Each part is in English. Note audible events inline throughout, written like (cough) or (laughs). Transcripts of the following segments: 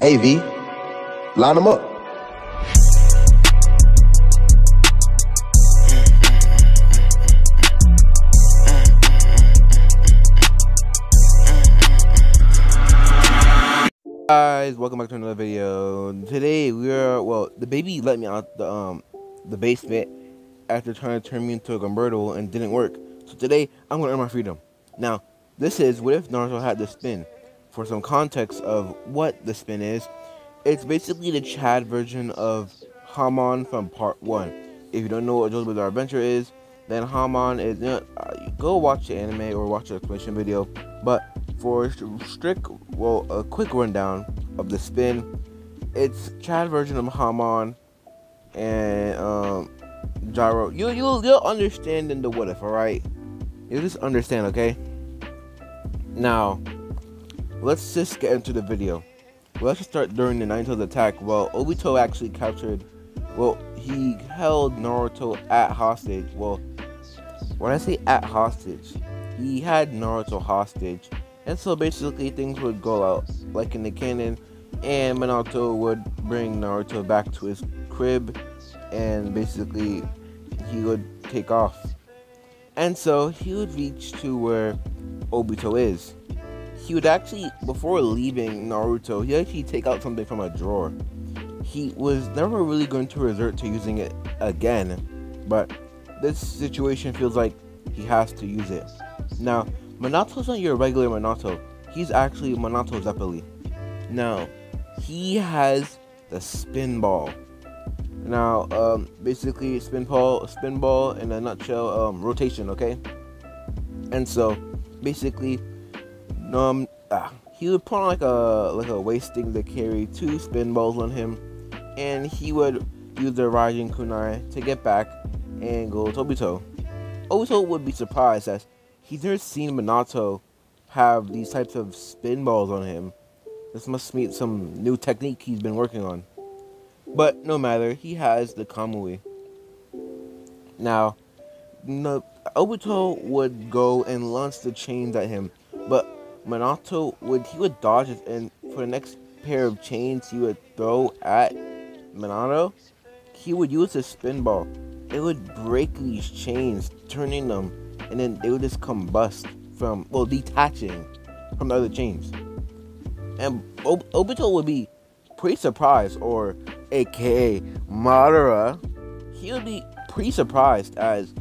Hey V, line them up. guys welcome back to another video. Today we are well the baby let me out the um the basement after trying to turn me into a convertible and didn't work. So today i'm gonna earn my freedom. Now this is what if naruto had the spin for some context of what the spin is it's basically the chad version of hamon from part one if you don't know what jojo's bizarre adventure is then hamon is you know, uh, go watch the anime or watch the explanation video but for strict, well, a quick rundown of the spin, it's Chad version of Hamon and um, Gyro. You you'll you'll understand in the what if, all right? You'll just understand, okay? Now, let's just get into the video. Let's just start during the Ninetales attack. Well, Obito actually captured. Well, he held Naruto at hostage. Well, when I say at hostage, he had Naruto hostage and so basically things would go out like in the canon and Minato would bring Naruto back to his crib and basically he would take off. And so he would reach to where Obito is. He would actually, before leaving Naruto, he actually take out something from a drawer. He was never really going to resort to using it again, but this situation feels like he has to use it. Now, Minato's not your regular Minato. He's actually Minato Zeppeli. Now, he has the spin ball. Now, um, basically, spin ball, spin ball in a nutshell, um, rotation, okay? And so, basically, um, ah, he would put on like a like a waist thing to carry two spin balls on him, and he would use the Raijin Kunai to get back and go to Obito. Obito would be surprised as he's never seen Minato have these types of spin balls on him. This must be some new technique he's been working on. But no matter, he has the Kamui. Now, no, Obito would go and launch the chains at him, but Minato would he would dodge it, and for the next pair of chains he would throw at Minato, he would use his spin ball. It would break these chains, turning them and then they would just combust from well detaching from the other chains. And Ob- Obito would be pretty surprised, or AKA Madara, he would be pretty surprised as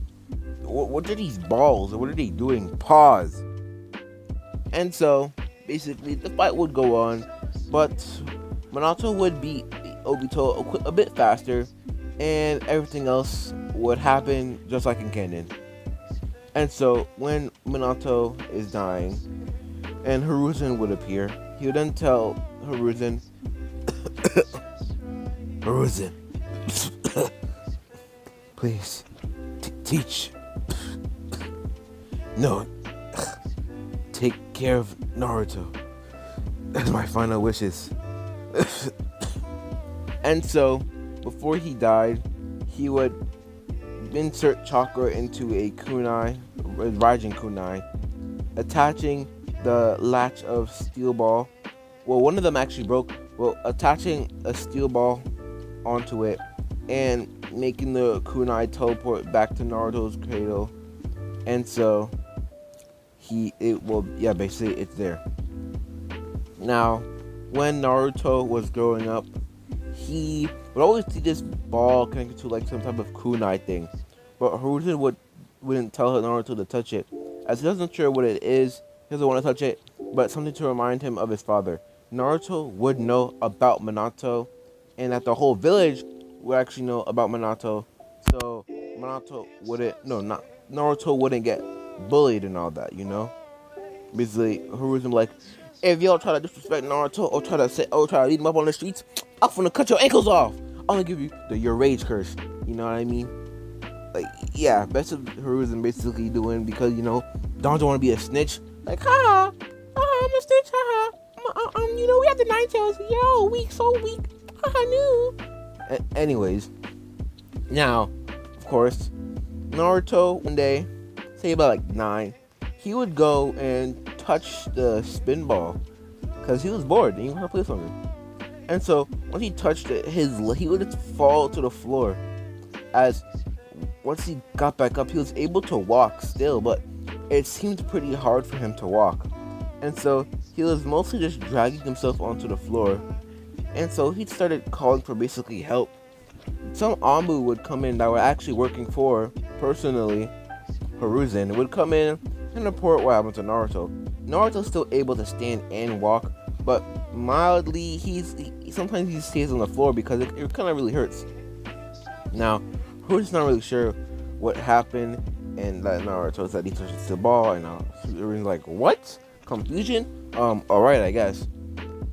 what, what are these balls? What are they doing? Pause. And so basically the fight would go on, but Minato would beat Obito a, a bit faster, and everything else would happen just like in canon. And so when Minato is dying and Hiruzen would appear, he would then tell Hiruzen, Hiruzen, (coughs) (coughs) please t- teach. (coughs) no, care of Naruto. That's my final wishes. (coughs) and so, before he died, he would insert chakra into a kunai, a Raijin kunai, attaching the latch of steel ball. Well, one of them actually broke. Well, attaching a steel ball onto it and making the kunai teleport back to Naruto's cradle. And so he it will yeah, basically it's there. Now, when Naruto was growing up, he would always see this ball connected to like some type of kunai thing. But Hiruzen would wouldn't tell Naruto to touch it, as he doesn't sure what it is. He doesn't want to touch it, but something to remind him of his father. Naruto would know about Minato, and that the whole village would actually know about Minato. So Minato wouldn't no not Naruto wouldn't get bullied and all that, you know. Basically, Hiruzen like, if y'all try to disrespect Naruto or try to say or try to lead him up on the streets, I'm gonna cut your ankles off. I'm gonna give you the your rage curse. You know what I mean? Like, yeah, best of Hiruzen basically doing because you know don't want to be a snitch. Like, ha, ha, I'm a snitch, ha, ha. Um, you know we have the Ninetales. Yo, weak, so weak. Ha, new. Anyways, now, of course, Naruto one day, say about like nine, he would go and touch the spin ball because he was bored and he wanted to play something. And so once he touched it, his he would just fall to the floor. As once he got back up, he was able to walk still, but it seemed pretty hard for him to walk. And so he was mostly just dragging himself onto the floor. And so he started calling for basically help. Some Anbu would come in that were actually working for, personally, Hiruzen would come in and report what happened to Naruto. Naruto's still able to stand and walk, but mildly he's he, sometimes he stays on the floor because it, it kind of really hurts. Now, who's not really sure what happened, and that Naruto said he touched the ball, and uh, everyone's like, "What? Confusion? Um, all right, I guess."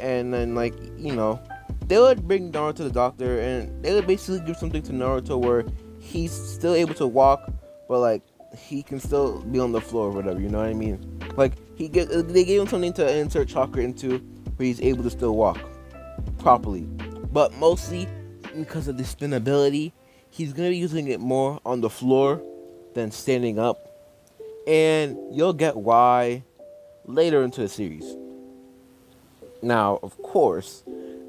And then like you know, they would bring Naruto to the doctor, and they would basically give something to Naruto where he's still able to walk, but like he can still be on the floor or whatever. You know what I mean? Like he get they gave him something to insert chakra into, where he's able to still walk properly. But mostly because of the spinability, he's gonna be using it more on the floor than standing up, and you'll get why later into the series. Now, of course,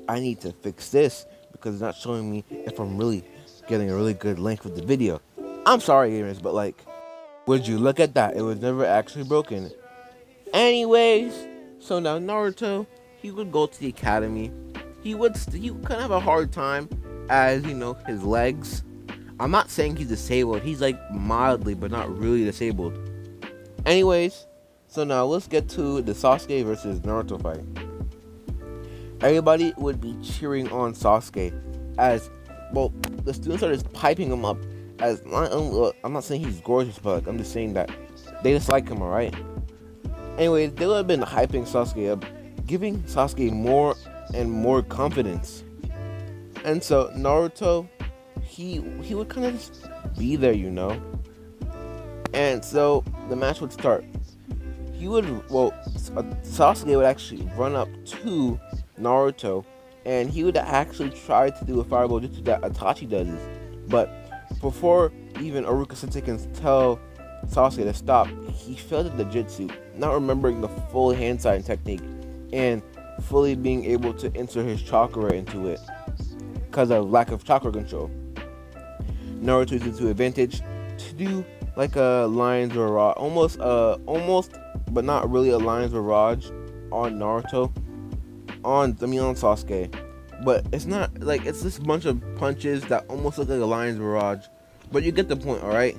I need to fix this because it's not showing me if I'm really getting a really good length of the video. I'm sorry, gamers, but like would you look at that? It was never actually broken. Anyways, so now Naruto, he would go to the academy. He would st- he of have a hard time as you know his legs. I'm not saying he's disabled. He's like mildly, but not really disabled. Anyways, so now let's get to the Sasuke versus Naruto fight. Everybody would be cheering on Sasuke as well. The students are just piping him up as I'm not saying he's gorgeous, but I'm just saying that they just like him, alright? Anyway, they would have been hyping Sasuke up, giving Sasuke more and more confidence. And so Naruto, he he would kind of just be there, you know. And so the match would start. He would well, uh, Sasuke would actually run up to Naruto, and he would actually try to do a fireball just that Itachi does, but before even Iruka Sensei can tell Sasuke to stop, he failed at the jutsu, not remembering the full hand sign technique and fully being able to insert his chakra into it because of lack of chakra control. Naruto uses to advantage to do like a Lions Barrage, almost uh almost but not really a Lions Barrage on Naruto, on I mean on Sasuke but it's not like it's this bunch of punches that almost look like a lion's barrage. But you get the point, alright?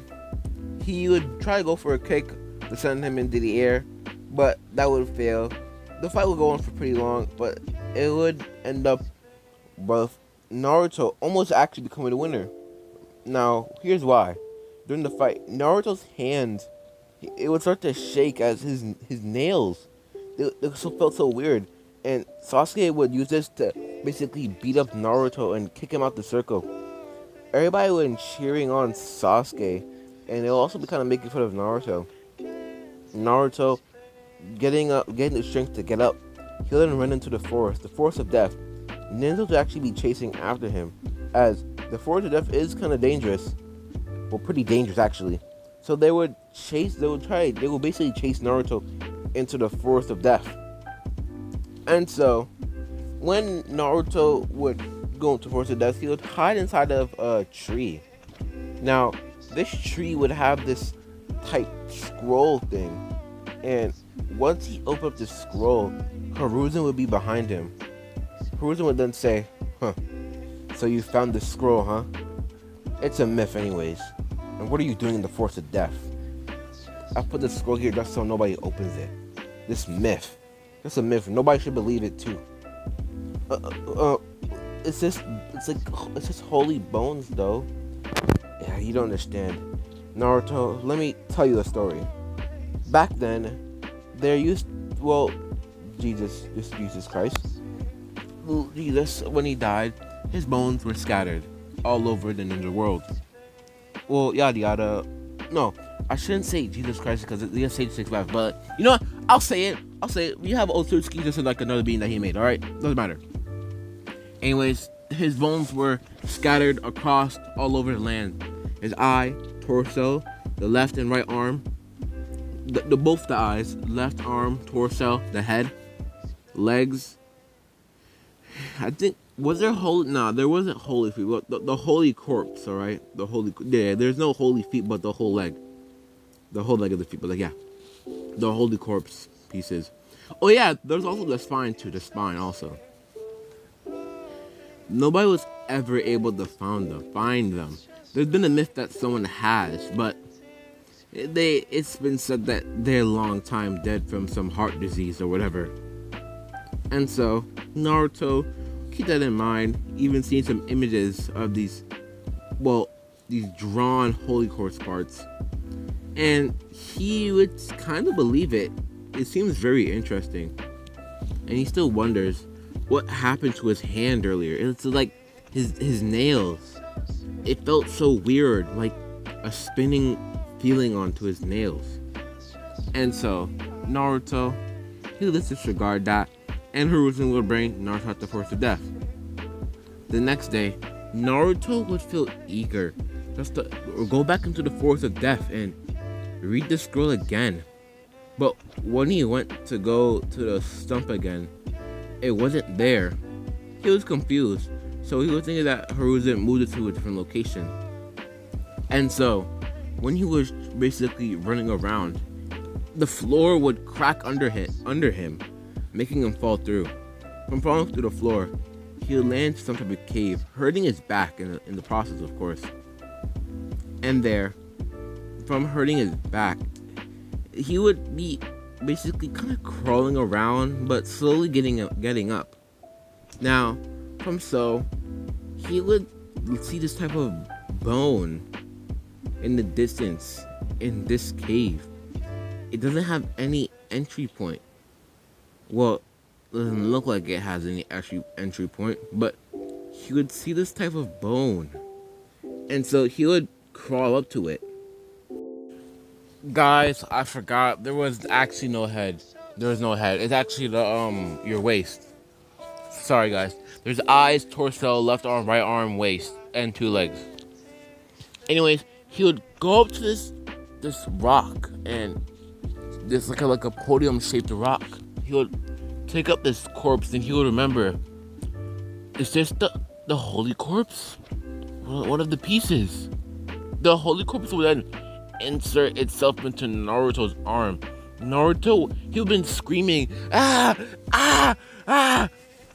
He would try to go for a kick to send him into the air, but that would fail. The fight would go on for pretty long, but it would end up both Naruto almost actually becoming the winner. Now, here's why. During the fight, Naruto's hands, it would start to shake as his his nails, they, they felt so weird. And Sasuke would use this to basically beat up Naruto and kick him out the circle. Everybody was cheering on Sasuke, and they'll also be kind of making fun of Naruto. Naruto getting up, getting the strength to get up, he'll then run into the forest, the forest of death. Ninjas will actually be chasing after him, as the forest of death is kind of dangerous. Well, pretty dangerous actually. So they would chase, they would try, they would basically chase Naruto into the forest of death. And so, when Naruto would go into Forest of Death, he would hide inside of a tree. Now, this tree would have this type scroll thing, and once he opened up the scroll, Hiruzen would be behind him. Hiruzen would then say, "Huh? So you found the scroll, huh? It's a myth, anyways. And what are you doing in the Forest of Death? I put the scroll here just so nobody opens it. This myth." It's a myth. Nobody should believe it too. Uh, uh, uh, it's just, it's like, it's just holy bones, though. Yeah, you don't understand. Naruto, let me tell you a story. Back then, there used, well, Jesus, just Jesus Christ. Jesus, when he died, his bones were scattered all over the ninja world. Well, yada yada. No, I shouldn't say Jesus Christ because it's the Sage 65, but you know what? I'll say it. I'll say it. We have Otsutsuki just like another being that he made, alright? Doesn't matter. Anyways, his bones were scattered across all over the land. His eye, torso, the left and right arm, the, the both the eyes, left arm, torso, the head, legs, I think was there holy? Nah, there wasn't holy feet. But the, the holy corpse, all right. The holy, yeah. There's no holy feet, but the whole leg, the whole leg of the feet. But like, yeah, the holy corpse pieces. Oh yeah, there's also the spine too. The spine also. Nobody was ever able to find them. Find them. There's been a myth that someone has, but they it's been said that they're a long time dead from some heart disease or whatever. And so Naruto, keep that in mind. Even seeing some images of these, well, these drawn holy corpse parts, and he would kind of believe it. It seems very interesting, and he still wonders what happened to his hand earlier. It's like his his nails. It felt so weird, like a spinning feeling onto his nails. And so Naruto, he let's disregard that, and Hiruzen would bring Naruto to the forest of death. The next day, Naruto would feel eager just to go back into the forest of death and read the scroll again. But when he went to go to the stump again, it wasn't there. He was confused, so he was thinking that Hiruzen moved it to a different location. And so, when he was basically running around, the floor would crack under him, under him, making him fall through. From falling through the floor, he would land some type of cave, hurting his back in the, in the process, of course. And there, from hurting his back, he would be basically kind of crawling around, but slowly getting up, getting up. Now, from so, he would see this type of bone in the distance in this cave. It doesn't have any entry point. Well, doesn't look like it has any actually entry point, but he would see this type of bone. And so he would crawl up to it Guys, I forgot there was actually no head. There was no head. It's actually the um your waist. Sorry guys. There's eyes, torso, left arm, right arm, waist, and two legs. Anyways, he would go up to this this rock and this like a like a podium shaped rock. He would take up this corpse and he would remember is this the the holy corpse? One of the pieces. The holy corpse would then insert itself into Naruto's arm. Naruto, he'd been screaming, ah, ah, ah,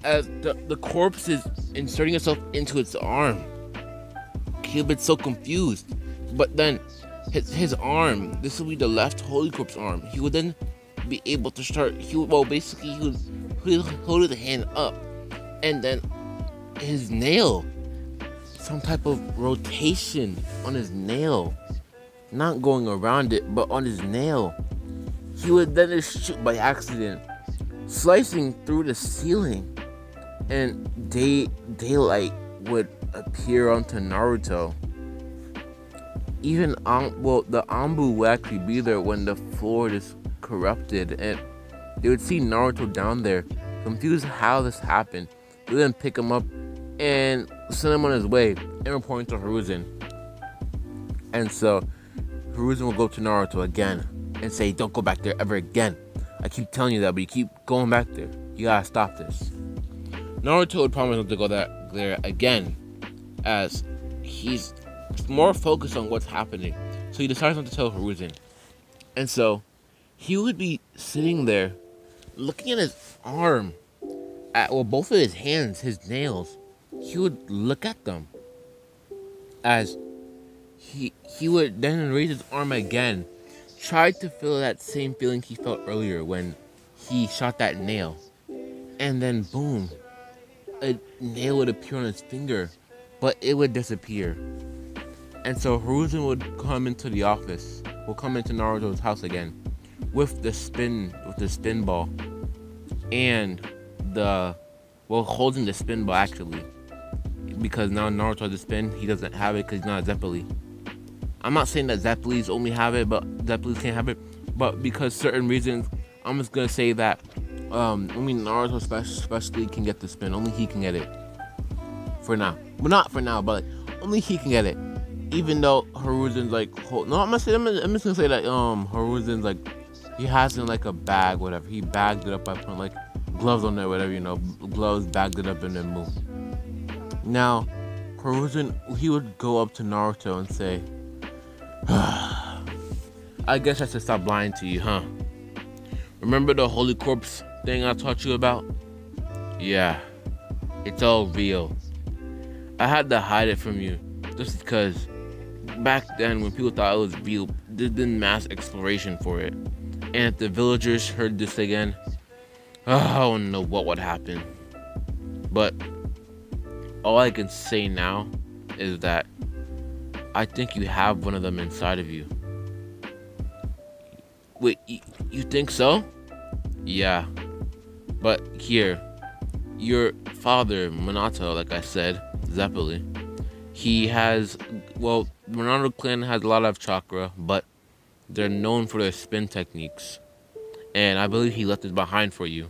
as the, the corpse is inserting itself into its arm. He'd been so confused. But then his, his arm, this would be the left Holy Corpse arm, he would then be able to start, he would, well, basically, he would, he would hold his hand up, and then his nail, some type of rotation on his nail not going around it, but on his nail. He would then shoot by accident, slicing through the ceiling, and day daylight would appear onto Naruto. Even um, well, the Anbu would actually be there when the floor is corrupted, and they would see Naruto down there, confused how this happened. They then pick him up and send him on his way and report to Hiruzen. And so Hiruzen will go to Naruto again and say, Don't go back there ever again. I keep telling you that, but you keep going back there. You gotta stop this. Naruto would promise not to go that there again, as he's more focused on what's happening. So he decides not to tell Hiruzen. And so he would be sitting there looking at his arm, at well, both of his hands, his nails. He would look at them as he he would then raise his arm again, tried to feel that same feeling he felt earlier when he shot that nail, and then boom, a nail would appear on his finger, but it would disappear. And so Hiruzen would come into the office, will come into Naruto's house again, with the spin with the spin ball, and the well holding the spin ball actually because now Naruto has the spin, he doesn't have it because he's not a Zeppeli. I'm not saying that Zeppelis only have it, but Zeppelis can't have it. But because certain reasons, I'm just gonna say that. Um, mean, Naruto especially can get the spin. Only he can get it. For now, well, not for now, but only he can get it. Even though Hiruzen's like, hold, no, I'm say, I'm, I'm just gonna say that um, Hiruzen's like, he has in like a bag, whatever. He bagged it up by putting like gloves on there, whatever you know, gloves bagged it up and then move. Now, Hiruzen, he would go up to Naruto and say, I guess I should stop lying to you, huh? Remember the Holy Corpse thing I taught you about? Yeah, it's all real. I had to hide it from you just because back then when people thought it was real, they did mass exploration for it. And if the villagers heard this again, oh, I don't know what would happen. But all I can say now is that I think you have one of them inside of you. Wait, you think so? Yeah. But here, your father, Minato, like I said, Zeppeli, he has, well, Minato clan has a lot of chakra, but they're known for their spin techniques. And I believe he left it behind for you.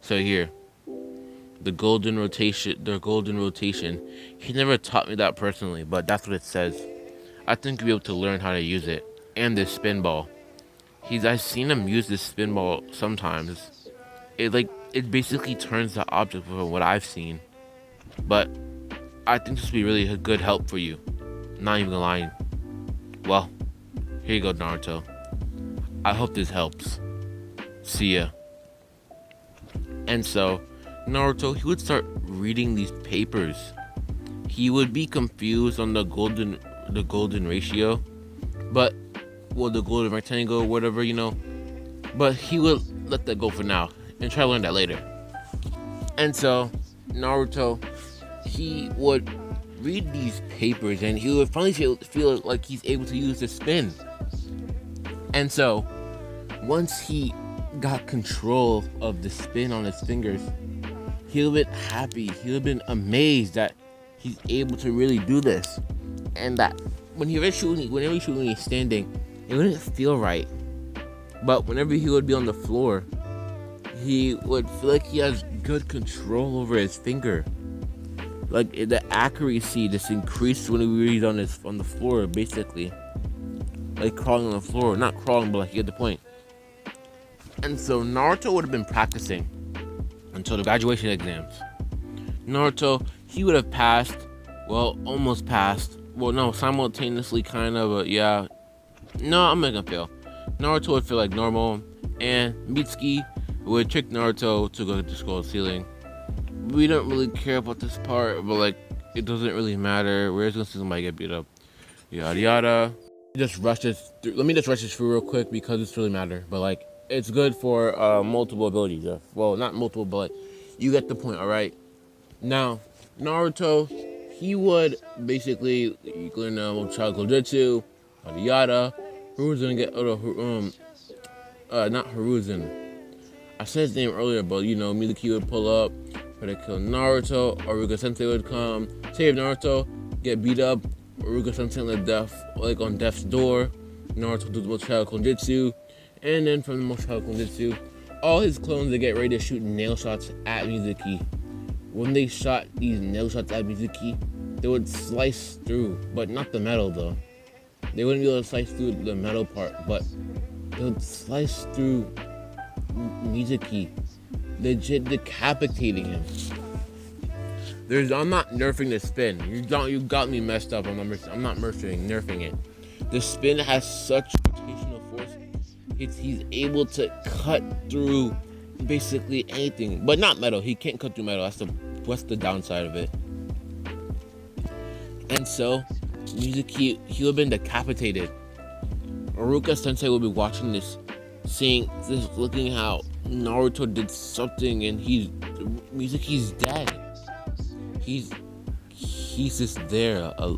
So here, the golden rotation, the golden rotation. He never taught me that personally, but that's what it says. I think you'll be able to learn how to use it. And this spin ball. He's I've seen him use this spin ball sometimes. It like it basically turns the object from what I've seen. But I think this will be really a good help for you. Not even lying. Well, here you go, Naruto. I hope this helps. See ya. And so, Naruto, he would start reading these papers. He would be confused on the golden the golden ratio, but well the golden rectangle, whatever, you know. But he would let that go for now and try to learn that later. And so Naruto, he would read these papers and he would finally feel, feel like he's able to use the spin. And so once he got control of the spin on his fingers, he would been happy. He would been amazed that he's able to really do this. And that when he was shooting, whenever he's shooting, he's standing, it wouldn't feel right. But whenever he would be on the floor, he would feel like he has good control over his finger. Like the accuracy just increased when he was on his on the floor, basically. Like crawling on the floor, not crawling, but like you get the point. And so Naruto would have been practicing until the graduation exams. Naruto, he would have passed, well, almost passed. Well, no, simultaneously, kind of, but yeah. No, I'm not gonna fail. Naruto would feel like normal, and Mizuki would trick Naruto to go to the school ceiling. We don't really care about this part, but like, it doesn't really matter. We're just gonna see somebody get beat up. Yada yada. Just rush this. Through. Let me just rush this through real quick because it's really matter. But like, it's good for uh, multiple abilities. Uh, well, not multiple, but like, you get the point. All right. Now, Naruto, he would basically learn um, Child Jutsu, yada yada. Hiruzen get uh, um, uh, not Hiruzen. I said his name earlier, but you know, Mizuki would pull up, try to kill Naruto. Iruka Sensei would come, save Naruto, get beat up. Iruka Sensei on the death, like on death's door. Naruto do the Mochao Konjutsu, and then from the Mochao Konjutsu, all his clones they get ready to shoot nail shots at Mizuki. When they shot these nail shots at Mizuki, they would slice through, but not the metal though. They wouldn't be able to slice through the metal part, but they would slice through Mizuki, legit decapitating him. There's, I'm not nerfing the spin. You don't, you got me messed up. I'm not, I'm not nerfing, nerfing it. The spin has such rotational force. It's, he's able to cut through basically anything, but not metal. He can't cut through metal. That's the, what's the downside of it. And so, Mizuki, he would have been decapitated. Iruka Sensei will be watching this, seeing this, looking how Naruto did something, and he's Mizuki's dead. He's he's just there. Uh,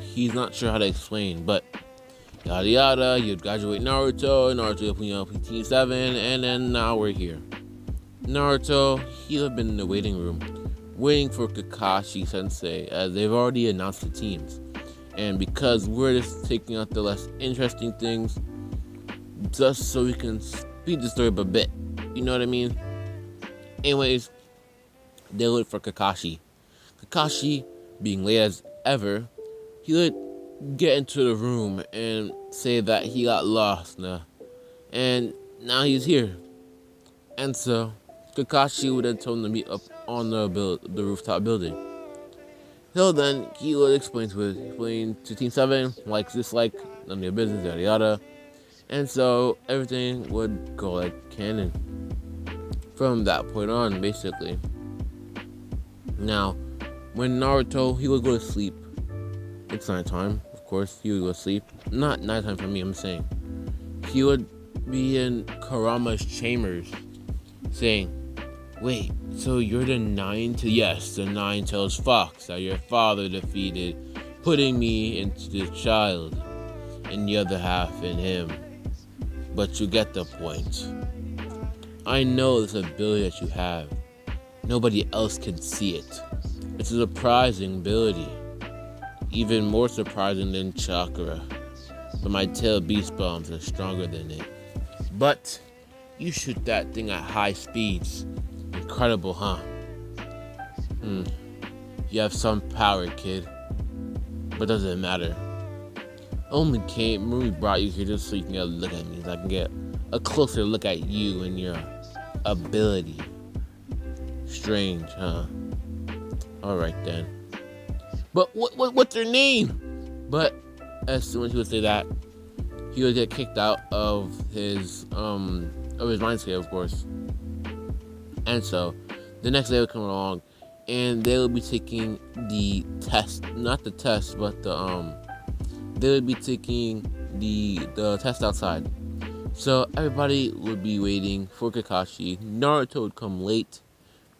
he's not sure how to explain, but yada yada. You graduate Naruto, Naruto you know, Team Seven, and then now we're here. Naruto, he'll have been in the waiting room, waiting for Kakashi Sensei, as they've already announced the teams. And because we're just taking out the less interesting things, just so we can speed the story up a bit. You know what I mean? Anyways, they look for Kakashi. Kakashi, being late as ever, he would get into the room and say that he got lost now. And now he's here. And so Kakashi would then tell him to meet up on the build, the rooftop building. So then he would explain to explain to Team Seven, like this, like none of your business, yada yada. And so everything would go like canon from that point on, basically. Now, when Naruto, he would go to sleep. It's nighttime, of course. He would go sleep. Not nighttime for me. I'm saying he would be in Kurama's chambers, saying, "Wait, so you're the nine to yes, the nine-tailed fox that your father defeated, putting me into the child, and the other half in him. But you get the point." I know this ability that you have. Nobody else can see it. It's a surprising ability. Even more surprising than chakra. But my tail beast bombs are stronger than it. But you shoot that thing at high speeds. Incredible, huh? Hmm. You have some power, kid. But doesn't matter. Only came, Marie brought you here just so you can get a look at me, so I can get a closer look at you and your ability. Strange, huh? Alright then. But what, what what's her name? But as soon as he would say that, he would get kicked out of his um of his mindscape, of course. And so the next day would come along and they would be taking the test not the test but the um they would be taking the the test outside so everybody would be waiting for Kakashi. Naruto would come late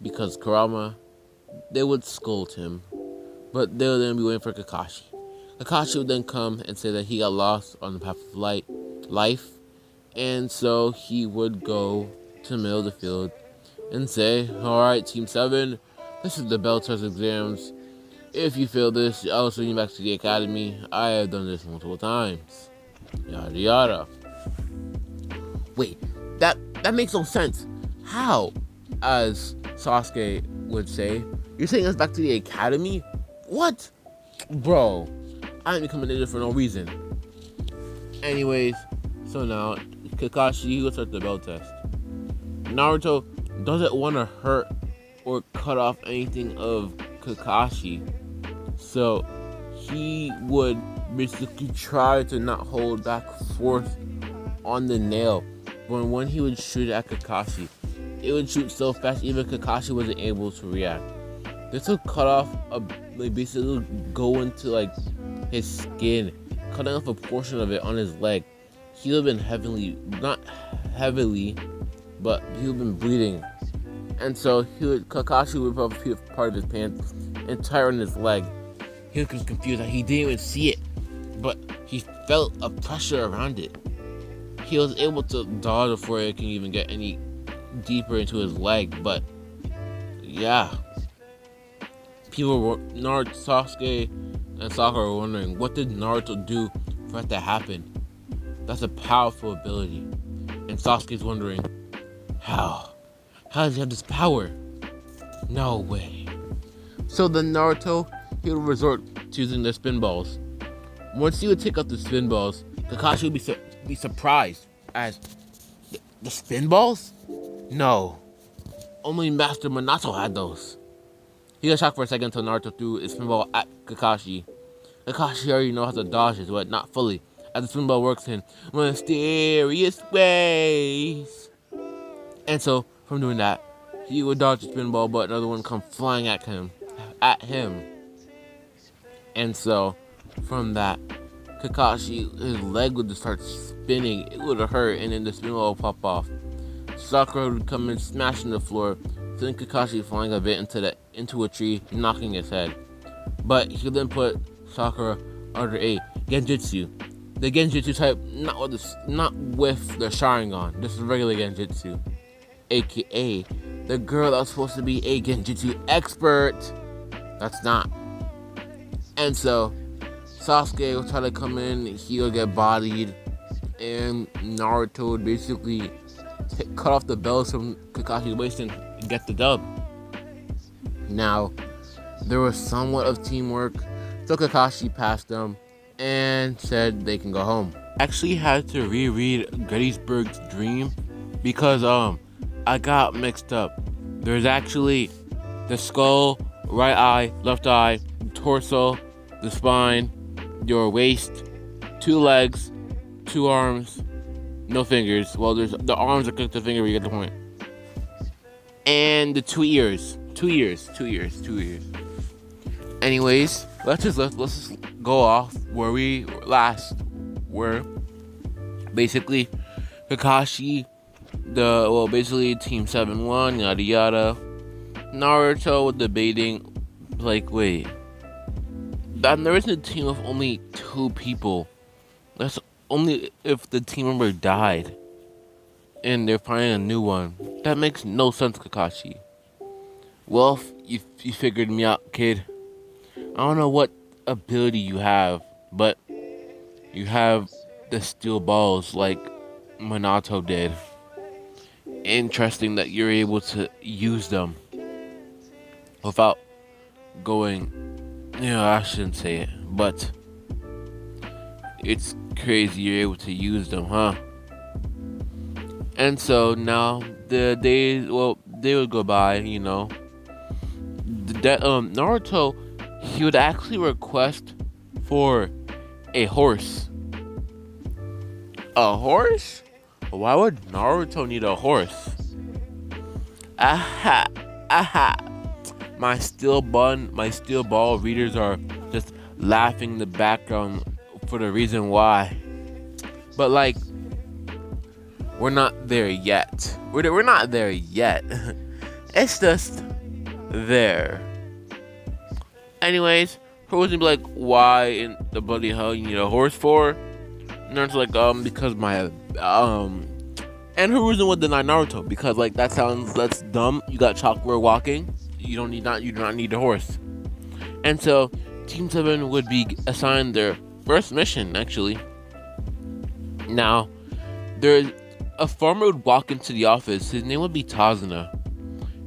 because Kurama, they would scold him. But they would then be waiting for Kakashi. Kakashi would then come and say that he got lost on the path of light, life. And so he would go to the middle of the field and say, Alright, Team 7, this is the bell test exams. If you fail this, I'll send you back to the academy. I have done this multiple times. Yada yada wait, that that makes no sense. How? As Sasuke would say, you're sending us back to the academy? What? Bro, I didn't become a ninja for no reason. Anyways, so now Kakashi will start the bell test. Naruto doesn't want to hurt or cut off anything of Kakashi, so he would basically try to not hold back force on the nail when when he would shoot at Kakashi, it would shoot so fast even Kakashi wasn't able to react. This would cut off a like basically go into like his skin, cutting off a portion of it on his leg. He would have been heavily not heavily, but he would have been bleeding. And so he would Kakashi would rip off part of his pants and tie on his leg. He was confused he didn't even see it, but he felt a pressure around it he was able to dodge before it can even get any deeper into his leg. But yeah, people were Naruto, Sasuke, and Sakura were wondering what did Naruto do for that to happen. That's a powerful ability, and Sasuke's wondering how. How does he have this power? No way. So then Naruto he would resort to using the spin balls. Once he would take out the spin balls, Kakashi would be be surprised as the, the spinballs? No. Only Master Minato had those. He got shocked for a second until Naruto threw his spinball at Kakashi. Kakashi already knows how to dodge it, but not fully, as the spinball works in mysterious ways. And so, from doing that, he would dodge the spinball, but another one come flying at him, at him. And so, from that, Kakashi, his leg would just start spinning. It would hurt, and then the spinball would pop off. Sakura would come in, smashing the floor, sending Kakashi flying a bit into the into a tree, knocking his head. But he then put Sakura under a Genjutsu. The Genjutsu type, not with the, not with the Sharingan, just regular Genjutsu, aka the girl that was supposed to be a Genjutsu expert. That's not. And so Sasuke will try to come in, he'll get bodied, and Naruto would basically cut off the bells from Kakashi's waist and get the dub. Now, there was somewhat of teamwork, so Kakashi passed them and said they can go home. Actually, had to reread Gettysburg's Dream because um I got mixed up. There's actually the skull, right eye, left eye, torso, the spine, your waist, two legs, two arms, no fingers. Well, there's the arms are connected to the finger, you get the point. And the two ears, two ears, two ears, two ears. Anyways, let's just let, let's just go off where we last were. Basically, Kakashi, the well, basically Team Seven won, yada yada. Naruto debating, like, wait, that there isn't a team of only two people. That's only if the team member died and they're finding a new one. That makes no sense, Kakashi. Well, you, you figured me out, kid. I don't know what ability you have, but you have the steel balls like Minato did. Interesting that you're able to use them without going. You know, I shouldn't say it, but it's crazy you're able to use them, huh? And so now the days, well, they would go by, you know. That um Naruto, he would actually request for a horse. A horse? Why would Naruto need a horse? Aha, aha. My steel bun, my steel ball readers are just laughing in the background for the reason why. But like, we're not there yet. We're we're not there yet. (laughs) it's just there. Anyways, gonna be like, why in the bloody hell you need a horse for? It's like, um, because my um, and who was Hiruzen would deny Naruto because like that sounds that's dumb. You got Chakra walking. You don't need not you do not need a horse. And so Team Seven would be assigned their first mission actually. Now, there's a farmer would walk into the office. His name would be Tazuna.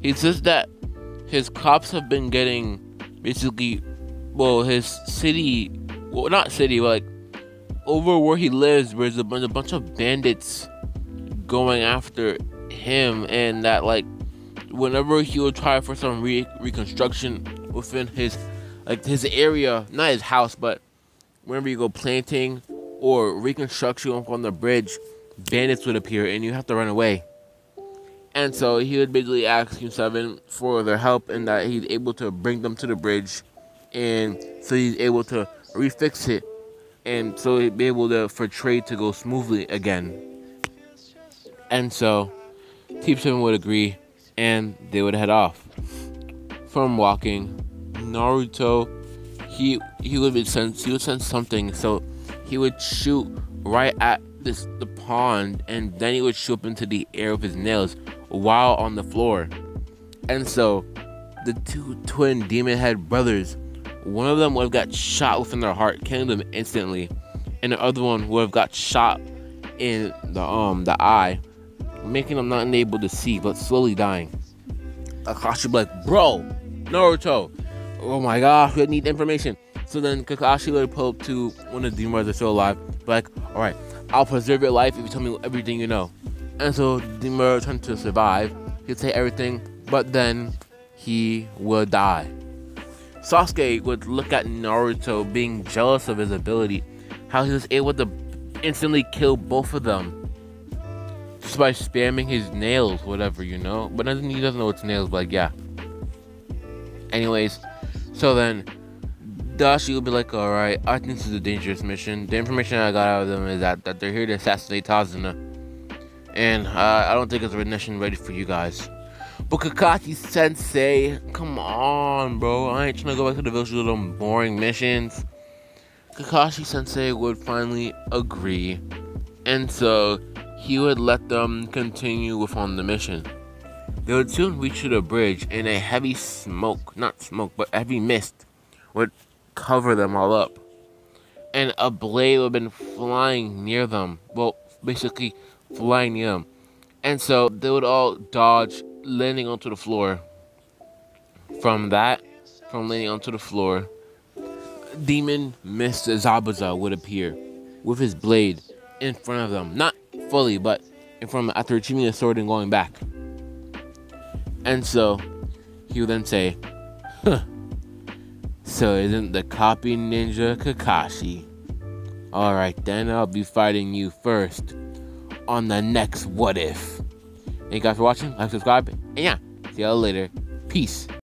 He says that his crops have been getting basically, well, his city, well, not city, but like over where he lives, where there's a bunch, a bunch of bandits going after him, and that like whenever he would try for some re- reconstruction within his like his area, not his house, but whenever you go planting or reconstruction on the bridge, bandits would appear and you have to run away. And so he would basically ask Team Seven for their help and that he's able to bring them to the bridge and so he's able to refix it and so he'd be able to for trade to go smoothly again. And so Team Seven would agree and they would head off. From walking, Naruto he he would be sense he would sense something so he would shoot right at this the pond and then he would shoot up into the air with his nails while on the floor. And so the two twin demon head brothers, one of them would have got shot within their heart, killing them instantly, and the other one would have got shot in the um the eye, making them not able to see but slowly dying. Akashi would like, bro, Naruto, oh my gosh, we need information. So then Kakashi would pull up to one of the demon brothers still alive, like, alright, I'll preserve your life if you tell me everything you know. And so Demura trying to survive. He'd say everything, but then he would die. Sasuke would look at Naruto being jealous of his ability, how he was able to instantly kill both of them just by spamming his nails, whatever, you know. But he doesn't know it's nails, but like, yeah. Anyways, so then Dashi will be like, alright, I think this is a dangerous mission. The information I got out of them is that, that they're here to assassinate Tazuna. And uh, I don't think it's a mission ready for you guys. But Kakashi Sensei, come on, bro. I ain't trying to go back to the village with them boring missions. Kakashi Sensei would finally agree. And so he would let them continue with on the mission. They would soon reach the bridge and a heavy smoke, not smoke, but heavy mist would cover them all up. And a blade would have been flying near them. Well, basically flying near them. And so they would all dodge, landing onto the floor. From that, from landing onto the floor, Demon Mr. Zabuza would appear with his blade in front of them. Not fully, but in front of them after achieving the sword and going back. And so he would then say, huh, So isn't the copy ninja Kakashi? Alright, then I'll be fighting you first on the next What If. Thank you guys for watching. Like, subscribe, and yeah, see y'all later. Peace.